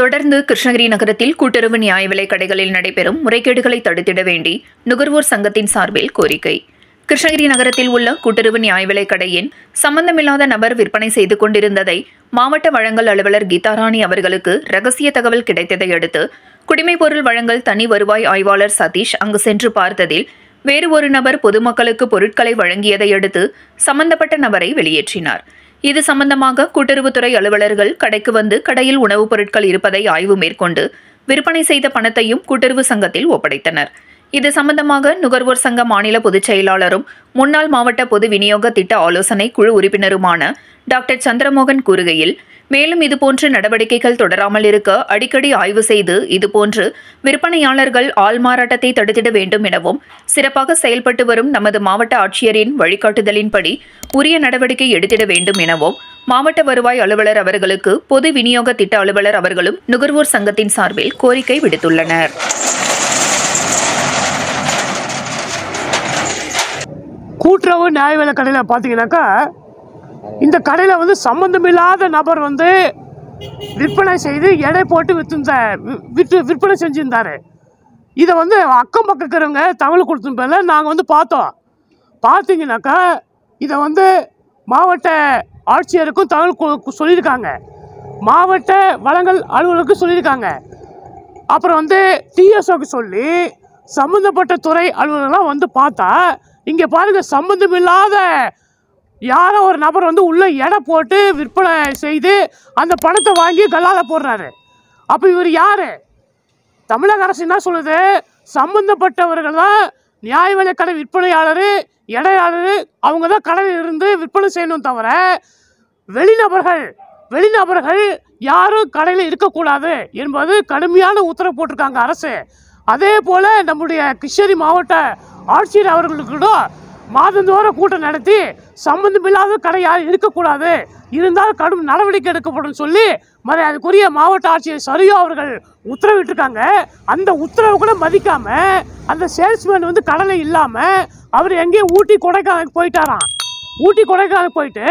தொடர்ந்து கிருஷ்ணகிரி நகரத்தில் கூட்டுறவு நியாய விலைக் கடைகளில் நடைபெறும் முறைகேடுகளை தடுத்திட வேண்டி நுகர்வோர் சங்கத்தின் சார்பில் கோரிக்கை. கிருஷ்ணகிரி நகரத்தில் உள்ள கூட்டுறவு நியாய விலைக் கடையின் சம்பந்தமில்லாத நபர் விற்பனை செய்து கொண்டிருந்ததை மாவட்ட வழங்கல் அலுவலர் கீதாராணி அவர்களுக்கு ரகசிய தகவல் கிடைத்ததை அடுத்து குடிமைப் பொருள் வழங்கல் தனி வருவாய் ஆய்வாளர் சதீஷ் அங்கு சென்று பார்த்ததில் வேறு ஒரு நபர் பொதுமக்களுக்கு பொருட்களை வழங்கியதை அடுத்து சம்பந்தப்பட்ட நபரை வெளியேற்றினார். இது சம்பந்தமாக கூட்டுறவுத்துறை அலுவலர்கள் கடைக்கு வந்து கடையில் உணவுப் பொருட்கள் இருப்பதை ஆய்வு மேற்கொண்டு விற்பனை செய்த பணத்தையும் கூட்டுறவு சங்கத்தில் ஒப்படைத்தனர். இது சம்பந்தமாக நுகர்வோர் சங்க மாநில பொதுச் செயலாளரும் முன்னாள் மாவட்ட பொது விநியோக திட்ட ஆலோசனை குழு உறுப்பினருமான டாக்டர் சந்திரமோகன் கூறுகையில் மேலும் இதுபோன்ற நடவடிக்கைகள் தொடராமல் இருக்க அடிக்கடி ஆய்வு செய்து இதுபோன்று விற்பனையாளர்கள் ஆள் மாறாட்டத்தை தடுத்திட வேண்டும் எனவும் சிறப்பாக செயல்பட்டு வரும் நமது மாவட்ட ஆட்சியரின் வழிகாட்டுதலின்படி உரிய நடவடிக்கை எடுத்திட வேண்டும் எனவும் மாவட்ட வருவாய் அலுவலர் அவர்களுக்கு பொது விநியோக திட்ட அலுவலர் அவர்களும் நுகர்வோர் சங்கத்தின் சார்பில் கோரிக்கை விடுத்துள்ளனர். கூட்டுறவு நியாய விலை கடையில் பார்த்தீங்கன்னாக்கா இந்த கடையில் வந்து சம்மந்தமில்லாத நபர் வந்து விற்பனை செய்து எடை போட்டு விற்றுந்த விற்று விற்பனை செஞ்சுருந்தாரு. இதை வந்து அக்கம் பக்கம் இருக்கிறவங்க தகவல் கொடுத்த பேரில் நாங்கள் வந்து பார்த்தோம். பார்த்தீங்கன்னாக்கா இதை வந்து மாவட்ட ஆட்சியருக்கும் தகவல் சொல்லியிருக்காங்க. மாவட்ட வளங்கள் அலுவலருக்கும் சொல்லியிருக்காங்க. அப்புறம் வந்து டிஎஸ்ஓக்கு சொல்லி சம்மந்தப்பட்ட துறை அலுவலர்லாம் வந்து பார்த்தா இங்கே பாருங்க சம்மந்தமில்லாத யாரோ ஒரு நபர் வந்து உள்ளே எடை போட்டு விற்பனை செய்து அந்த பணத்தை வாங்கி கல்லால் போடுறாரு. அப்போ இவர் யார்? தமிழக அரசு என்ன சொல்லுது? சம்பந்தப்பட்டவர்கள் தான் நியாய விலைக்கடை கடை விற்பனையாளர் இடையாளர் அவங்க தான் கடையில் இருந்து விற்பனை செய்யணும் தவிர வெளிநபர்கள் வெளிநபர்கள் யாரும் கடையில் இருக்கக்கூடாது என்பது கடுமையான உத்தரவு போட்டிருக்காங்க அரசு. அதே போல் நம்முடைய கிருஷ்ணகிரி மாவட்ட ஆட்சியர் அவர்களுக்கு கூட மாதந்தோறும் கூட்டம் நடத்தி சம்பந்தமில்லாத கடை யாரும் இருக்கக்கூடாது இருந்தால் கடும் நடவடிக்கை எடுக்கப்படும் சொல்லி மறு அதுக்குரிய மாவட்ட ஆட்சியர் சரியோ அவர்கள் உத்தரவிட்டிருக்காங்க. அந்த உத்தரவை கூட மதிக்காம அந்த சேல்ஸ்மேன் வந்து கடலை இல்லாம அவர் எங்கேயோ ஊட்டி கொடைக்கானலுக்கு போயிட்டாராம். ஊட்டி கொடைக்கானல் போயிட்டு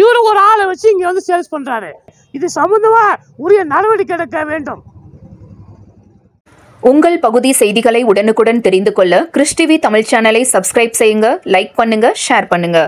இவரு ஒரு ஆளை வச்சு இங்க வந்து சேல்ஸ் பண்றாரு. இது சம்பந்தமா உரிய நடவடிக்கை எடுக்க வேண்டும். உங்கள் பகுதி செய்திகளை உடனுக்குடன் தெரிந்து கொள்ள கிறிஸ்டிவி தமிழ் சேனலை சப்ஸ்கிரைப் செய்யுங்க லைக் பண்ணுங்க ஷேர் பண்ணுங்க.